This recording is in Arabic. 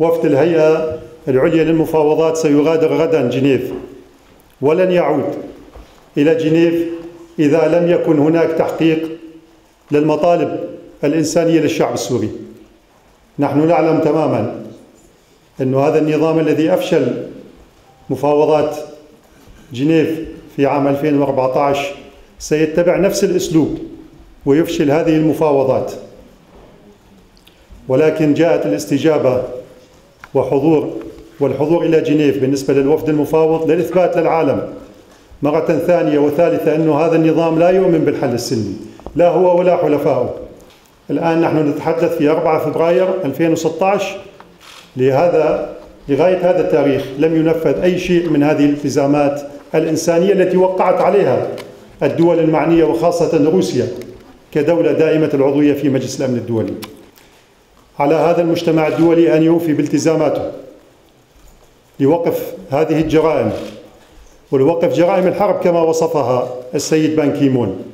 وفد الهيئة العليا للمفاوضات سيغادر غدا جنيف. ولن يعود إلى جنيف إذا لم يكن هناك تحقيق للمطالب الإنسانية للشعب السوري. نحن نعلم تماما أن هذا النظام الذي أفشل مفاوضات جنيف في عام 2014 سيتبع نفس الأسلوب ويفشل هذه المفاوضات. ولكن جاءت الاستجابة وحضور والحضور إلى جنيف بالنسبة للوفد المفاوض للإثبات للعالم. مرة ثانية وثالثة أنه هذا النظام لا يؤمن بالحل السلمي. لا هو ولا حلفائه الآن نحن نتحدث في 4 فبراير 2016 لهذا لغاية هذا التاريخ لم ينفذ أي شيء من هذه الالتزامات الإنسانية التي وقعت عليها الدول المعنية وخاصة روسيا كدولة دائمة العضوية في مجلس الأمن الدولي. على هذا المجتمع الدولي أن يوفي بالتزاماته لوقف هذه الجرائم ولوقف جرائم الحرب كما وصفها السيد بان كيمون